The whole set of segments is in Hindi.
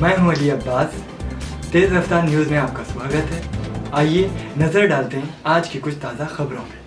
मैं हूँ अली अब्बास। तेज़ रफ्तार न्यूज़ में आपका स्वागत है। आइए नज़र डालते हैं आज की कुछ ताज़ा खबरों में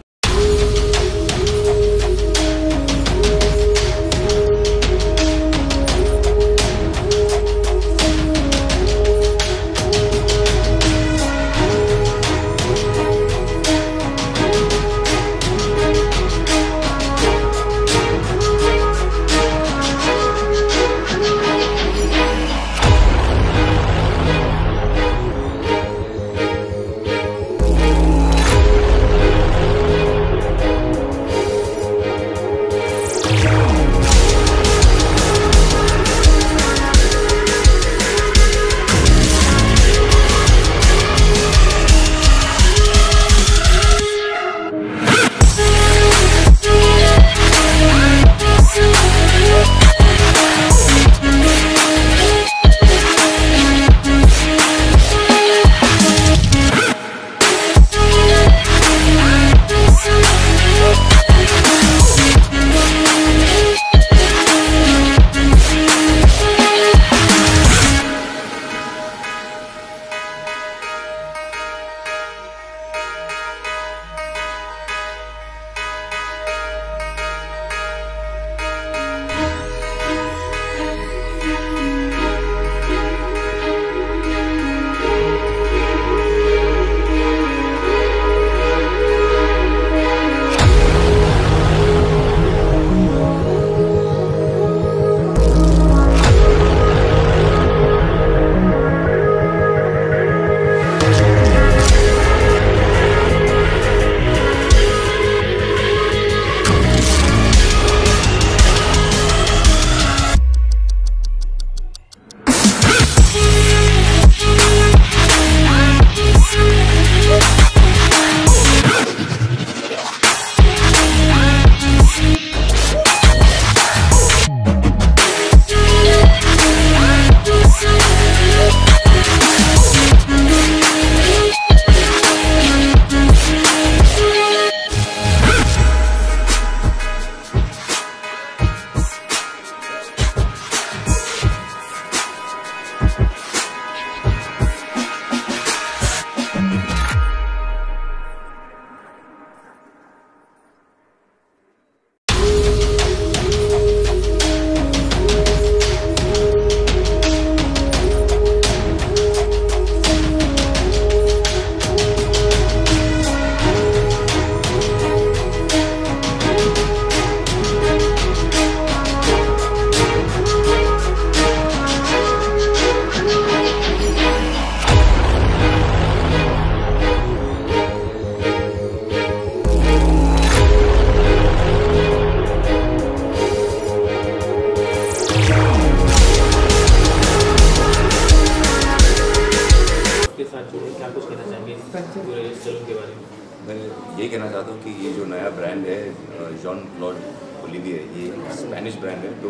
ब्रांड है जॉन क्लॉड ओलिवियर ये स्पेनिश ब्रांड है तो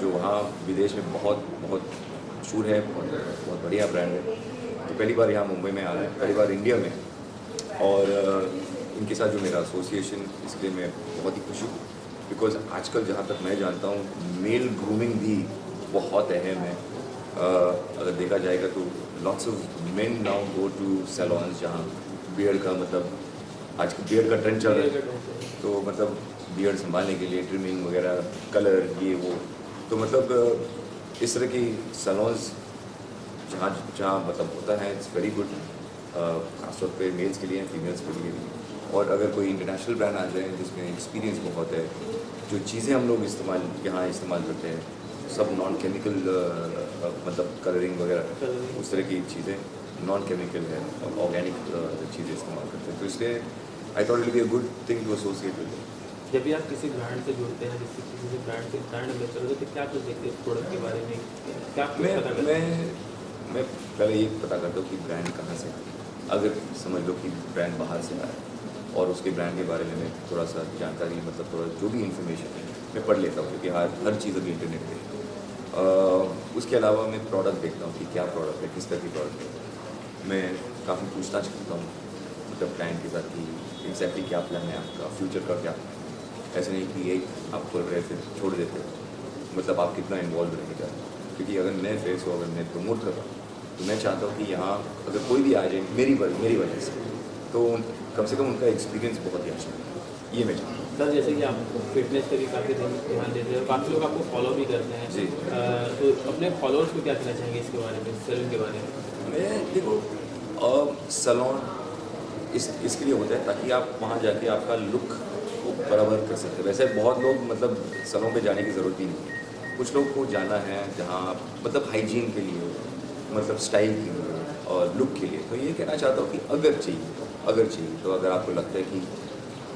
जो वहाँ विदेश में बहुत बहुत मशहूर है, बहुत बहुत बढ़िया ब्रांड है। तो पहली बार यहाँ मुंबई में आ रहा है, पहली बार इंडिया में। और इनके साथ जो मेरा एसोसिएशन इसलिए मैं बहुत ही खुश हूँ। बिकॉज़ आजकल जहाँ तक मैं जानता हूँ मेल ग्रूमिंग भी बहुत अहम है। अगर देखा जाएगा तो lots of men now go to salons जहाँ बियर्ड का मतलब आज बियर्ड का ट्रेंड चल रहा है। तो मतलब बियर्ड संभालने के लिए ट्रिमिंग वगैरह कलर ये वो। तो मतलब इस तरह की सैलॉन्स जहाँ जहाँ मतलब होता है इट्स वेरी गुड खासतौर पे मेल्स के लिए फीमेल्स के लिए भी। और अगर कोई इंटरनेशनल ब्रांड आ जाए जिसमें एक्सपीरियंस बहुत है जो चीज़ें हम लोग इस्तेमाल यहाँ इस्तेमाल करते हैं सब नॉन केमिकल मतलब कलरिंग वगैरह उस तरह की चीज़ें नॉन केमिकल है ऑर्गेनिक चीज़ें इस्तेमाल करते हैं। तो इसलिए I thought it be a good thing to associate with जब भी आप किसी ब्रांड से जुड़ते हैं जैसे किसी ब्रांड से ब्रांड एम्बेसडर होते तो क्या कुछ देखते हैं प्रोडक्ट के बारे में? क्या मैं मैं मैं पहले ये पता करता हूँ कि ब्रांड कहाँ से आया। अगर समझ लो कि ब्रांड बाहर से आया और उसके ब्रांड के बारे में मैं थोड़ा सा जानकारी मतलब थोड़ा जो भी इंफॉर्मेशन है मैं पढ़ लेता हूँ क्योंकि हर हर चीज़ अभी इंटरनेट पे। अ, उसके अलावा मैं प्रोडक्ट देखता हूँ कि क्या प्रोडक्ट है किस तरह की प्रोडक्ट है। मैं काफ़ी पूछताछ करता हूँ मतलब क्लाइंट के साथ कि एग्जैक्टली क्या प्लान है आपका फ्यूचर का क्या? ऐसे नहीं कि एक आप खोल रहे फिर छोड़ देते हो। मतलब आप कितना इन्वॉल्व रहेगा? क्योंकि अगर मैं फेस हो अगर मैं प्रमोट कर रहा हूँ तो मैं चाहता हूँ कि यहाँ अगर कोई भी आ जाए मेरी वजह मेरी वजह से तो कम से कम उनका एक्सपीरियंस बहुत ही अच्छा है ये मैं चाहता हूँ। सर जैसे कि आप फिटनेस पे भी काफ़ी ध्यान देते हैं काफ़ी लोग आपको फॉलो भी करते हैं। जी। तो अपने फॉलोअर्स को क्या कहना चाहेंगे इसके बारे में सलून के बारे में? मैं देखो सलोन इस, इसके लिए होता है ताकि आप वहाँ जाके आपका लुक को बराबर कर सकते वैसे बहुत लोग मतलब सलोन पे जाने की ज़रूरत ही नहीं है। कुछ लोग को जाना है जहाँ मतलब हाइजीन के लिए मतलब स्टाइल के लिए और लुक के लिए। तो ये कहना चाहता हूँ कि अगर चाहिए अगर चाहिए तो अगर आपको लगता है कि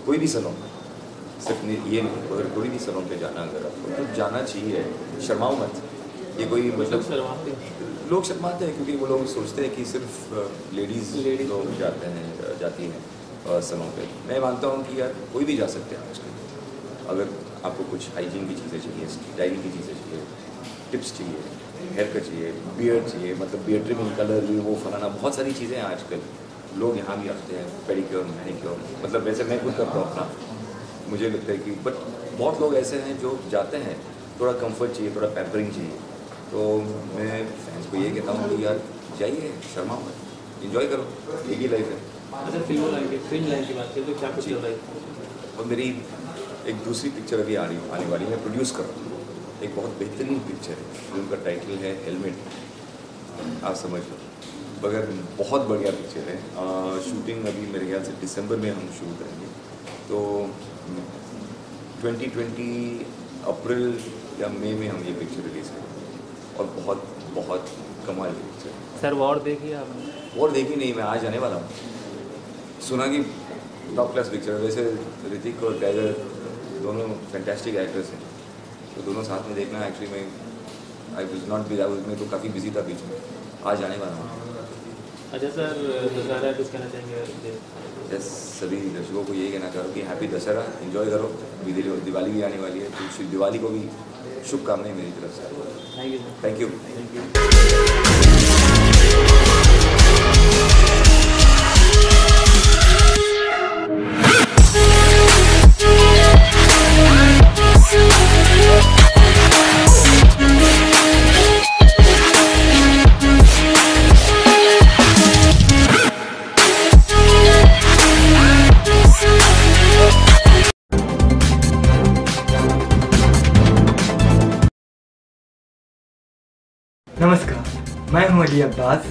कोई भी सलोन सिर्फ़ ये नहीं, अगर कोई भी सलों पर जाना अगर आपको तो जाना चाहिए। शर्माओ मत। ये कोई मतलब लोग शर्माते हैं क्योंकि वो लोग सोचते हैं कि सिर्फ़ लेडीज़. लोग जाते हैं जाती हैं सलों पे। मैं मानता हूँ कि यार कोई भी जा सकते हैं आजकल। अगर आपको कुछ हाइजीन की चीज़ें चाहिए स्टाइल की चीज़ें चाहिए टिप्स चाहिए हेयर कट चाहिए बियर्ड चाहिए मतलब बियर्ड ट्रिमिंग कलर ये वो फलाना बहुत सारी चीज़ें हैं आजकल। लोग यहाँ भी आते हैं पेडिक्योर मैनिक्योर मतलब वैसे मैं खुद करता हूँ अपना मुझे लगता है कि बट बहुत लोग ऐसे हैं जो जाते हैं थोड़ा कंफर्ट चाहिए थोड़ा पैम्परिंग चाहिए। तो मैं फैंस को ये कहता हूँ कि यार जाइए शर्मा मत। इन्जॉय करो एक ही लाइफ है। अच्छा फ़िल्मों लाइन की फ़िल्म लाइन की बात करें तो क्या कुछ चल रहा है और मेरी एक दूसरी पिक्चर अभी आने आने वाली है प्रोड्यूस कर। रहा हूँ एक बहुत बेहतरीन पिक्चर है। फ़िल्म का टाइटल है हेलमेट आप समझ लो। मगर बहुत बढ़िया पिक्चर है। आ, शूटिंग अभी मेरे ख्याल से दिसंबर में हम शुरू करेंगे। तो 2020 अप्रैल या मई में हम ये पिक्चर रिलीज़ करेंगे। और बहुत बहुत कमाल की है। सर वॉर देखिए आपने? और देखी नहीं मैं आज आने वाला हूँ। सुना कि टॉप क्लास पिक्चर है। वैसे ऋतिक और टाइगर दोनों फैंटेस्टिक एक्टर्स हैं। तो दोनों साथ में देखना एक्चुअली मैं I was not be I मैं तो काफ़ी बिज़ी था बीच में। आज आने वाला हूँ। अच्छा सर दशहरा कुछ कहना चाहेंगे? बस सभी दर्शकों को यही कहना चाह रहा हूँ कि हैप्पी दशहरा इन्जॉय करो। अभी दिवाली भी आने वाली है तो दिवाली को भी शुभकामनाएँ मेरी तरफ़ से। थैंक यू थैंक यू नमस्कार, मैं हूँ अली अब्बास।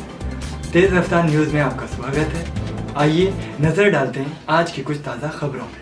तेज़ रफ्तार न्यूज़ में आपका स्वागत है। आइए नज़र डालते हैं आज की कुछ ताज़ा खबरों में